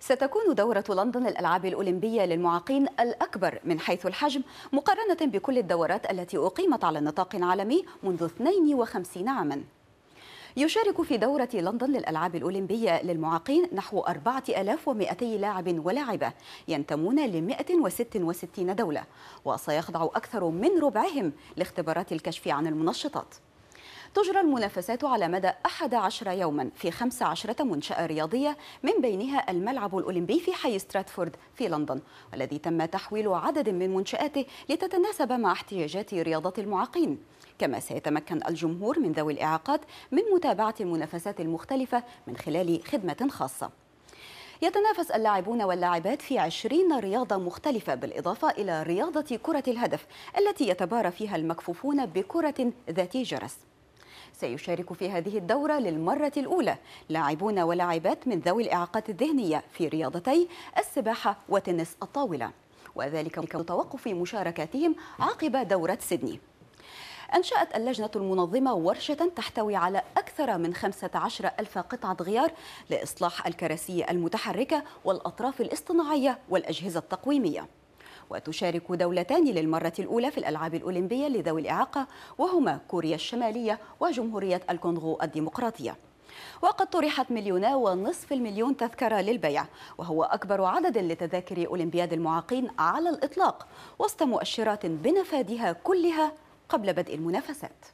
ستكون دورة لندن للألعاب الأولمبية للمعاقين الأكبر من حيث الحجم مقارنة بكل الدورات التي أقيمت على نطاق عالمي منذ 52 عاما. يشارك في دورة لندن للألعاب الأولمبية للمعاقين نحو 4200 لاعب ولاعبة ينتمون ل 166 دولة وسيخضع أكثر من ربعهم لاختبارات الكشف عن المنشطات. تجرى المنافسات على مدى 11 يوما في 15 منشأة رياضية من بينها الملعب الأولمبي في حي ستراتفورد في لندن والذي تم تحويل عدد من منشآته لتتناسب مع احتياجات رياضة المعاقين. كما سيتمكن الجمهور من ذوي الإعاقات من متابعة المنافسات المختلفة من خلال خدمة خاصة. يتنافس اللاعبون واللاعبات في عشرين رياضة مختلفة بالإضافة إلى رياضة كرة الهدف التي يتبارى فيها المكفوفون بكرة ذات جرس. سيشارك في هذه الدورة للمرة الأولى لاعبون ولاعبات من ذوي الإعاقات الذهنية في رياضتي السباحة وتنس الطاولة. وذلك توقف مشاركاتهم عقب دورة سيدني. أنشأت اللجنة المنظمة ورشة تحتوي على أكثر من 15 ألف قطعة غيار لإصلاح الكراسي المتحركة والأطراف الاصطناعية والأجهزة التقويمية. وتشارك دولتان للمرة الأولى في الألعاب الأولمبية لذوي الإعاقة وهما كوريا الشمالية وجمهورية الكونغو الديمقراطية. وقد طرحت مليونا ونصف المليون تذكرة للبيع وهو أكبر عدد لتذاكر أولمبياد المعاقين على الإطلاق وسط مؤشرات بنفادها كلها قبل بدء المنافسات.